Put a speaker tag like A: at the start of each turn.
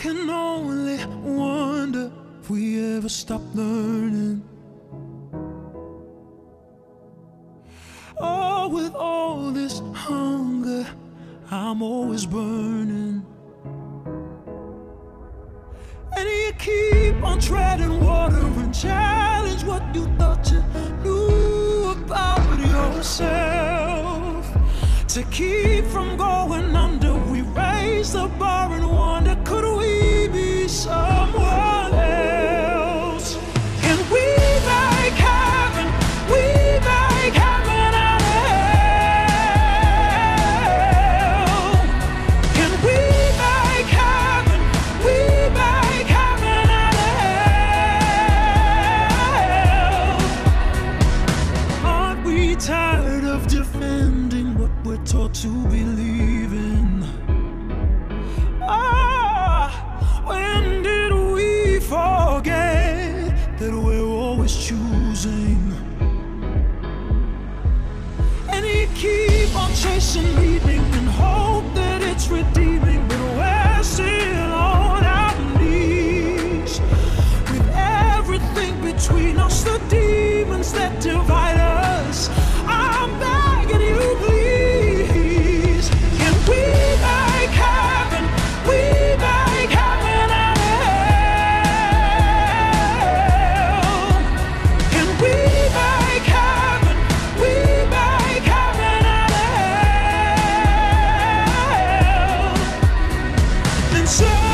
A: can only wonder if we ever stop learning. Oh, with all this hunger, I'm always burning. And you keep on treading water and challenge what you thought you knew about yourself. To keep from going under, we raise the bar and Tired of defending what we're taught to believe in? Ah, when did we forget that we're always choosing? And you keep on chasing meaning and shame.